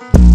you.